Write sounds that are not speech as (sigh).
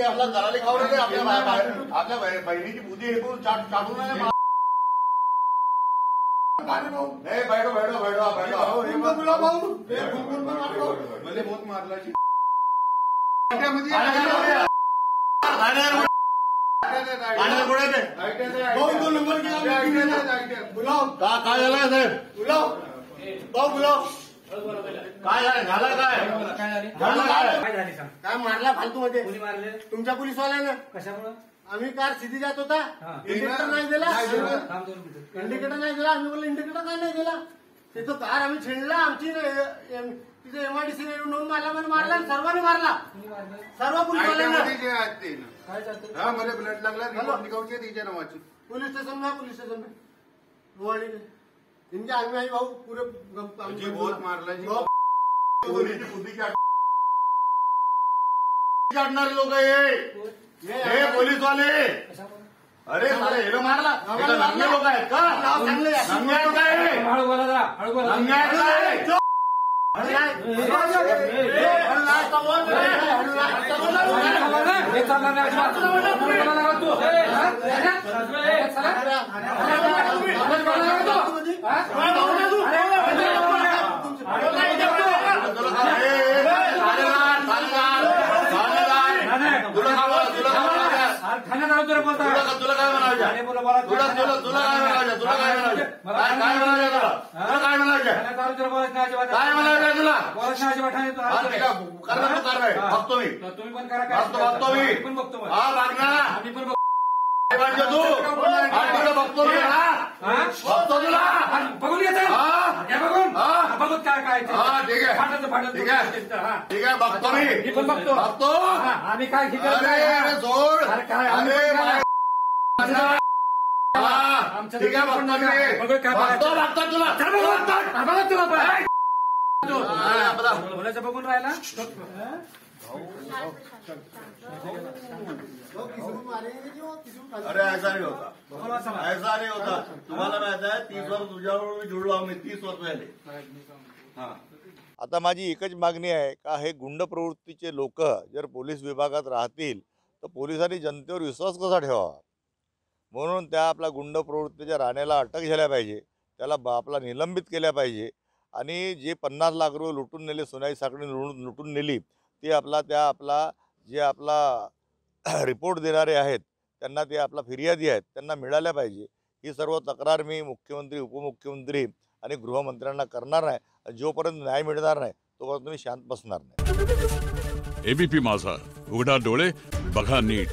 आपला घराले खाऊ रे आपल्या बाहेर- बाहेर- आपल्या बहि- बहिणीची बुद्धी हे करून चाट- चाटू नये मा- नाही बैठो बैठो बैठो बैठो। हे मग तुला भाऊ हे गुलगुल पण मारतो. मला बहुत मारला ची. ठाण्यावर- ठाण्यावर- ठाण्यावर कुठे आहे ते? भाऊ, तो नंबर किती? बुलाव. का काय झालं साहेब बुलाव भाऊ बुलाव काय झालं झालं काय? झालं काय काय झाली सांग काय मारला फालतू मध्ये कोणी मारले? तुमच्या पोलीसवाल्यानं? कशामुळं? आम्ही कार सिधी जात होता. हा. इंडिकेटर नाही दिला. थांब दोन मिनिटं. इंडिकेटर नाही दिला. आम्ही बोललो इंडिकेटर काय नाही दिला? तिथं कार आम्ही छिंडला. आमची तिथे एमआयडीसी नोंद मारला म्हणजे मारला आणि सर्वांनी मारला. कोणी मारलं? सर्व पोलीसवाल्यांना. जे आहेत ते ना. काय चालतं हा मला ब्लड लागला रिपोर्ट निघावची आहे तिच्या नावाची. पुलिस स्टेशन में पुलिस स्टेशन. में इनके आदमी आई भाऊ पूरे गम- जी बहुत मारला जी चाटणारे लोक हे हे पोलीसवाले अरे सारे हे मारला हे नंगे लोक आहेत का नाव चांगलं लोक आहे हळू हे? हे हा? हा? तुला काय- तुला म्हणायचं? तुला तुला तुला का- काय म्हणायचं तुला काय म्हणायचं काय म्हणायचं तुला काय म्हणायचं काय म्हणायचं तुला करणार कारवाई बघतो मी तुम्ही पण करा काय बघतो बघतो मी पण बघतो हा मागणार आम्ही पण बघतो तू हा, तुला बघतो मी हा हा? बघतो तुला हा, बघून येतं हा. घ्या बघून हा. हा, बघून काय काय ते. हा, ठीक आहे. ठीक आहे. हा. बघतो मी पण बघतो. बघतो हा, आम्ही काय अरे आहे अरे ठीक आहे बघतो मी बघतो. बघतो तुला चल बघू. हा, बघा तुला. हा. बोलायचं बघून राहिला अरे ऐसा नाही होता. ऐसा नाही होता. तुम्हाला माहीत आहे तीस वर्ष मी जुळलो आम्ही तीस वर्ष झाले. आता माझी एकच मागणी आहे का हे गुंड प्रवृत्तीचे लोक जर पोलीस विभागात राहतील तर पोलिसांनी जनतेवर विश्वास कसा ठेवावा? म्हणून त्या आपल्या गुंड प्रवृत्तीच्या राण्याला अटक झाल्या पाहिजे त्याला बा आपला निलंबित केल्या पाहिजे. आणि जे पन्नास लाख रुपये लुटून नेले सोनाई साखळी लुटून लुटून नेली ते आपला त्या आपला जे आपला (clears throat) रिपोर्ट देणारे आहेत त्यांना ते आपला फिर्यादी आहेत त्यांना मिळाल्या पाहिजे. ही सर्व तक्रार मी मुख्यमंत्री उपमुख्यमंत्री आणि गृहमंत्र्यांना करणार आहे जोपर्यंत न्याय मिळणार नाही तोपर्यंत मी शांत बसणार नाही. एबीपी माझा. उघडा डोळे बघा नीट.